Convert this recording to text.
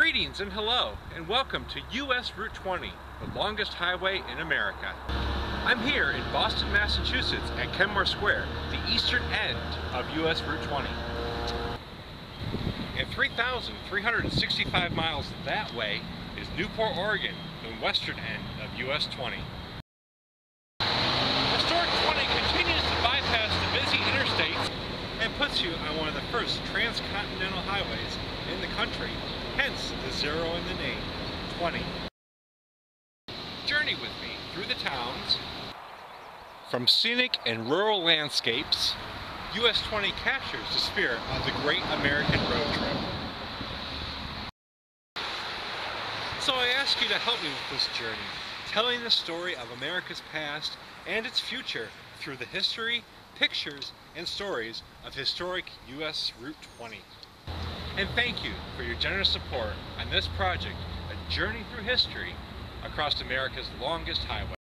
Greetings and hello, and welcome to US Route 20, the longest highway in America. I'm here in Boston, Massachusetts at Kenmore Square, the eastern end of US Route 20. And 3,365 miles that way is Newport, Oregon, the western end of US 20. Historic 20 continues to bypass the busy interstates and puts you on one of the first transcontinental highways in the country, hence the zero in the name, 20. Journey with me through the towns. From scenic and rural landscapes, US 20 captures the spirit of the great American road trip. So I ask you to help me with this journey, telling the story of America's past and its future through the history, pictures, and stories of historic US Route 20. And thank you for your generous support on this project, a journey through history across America's longest highway.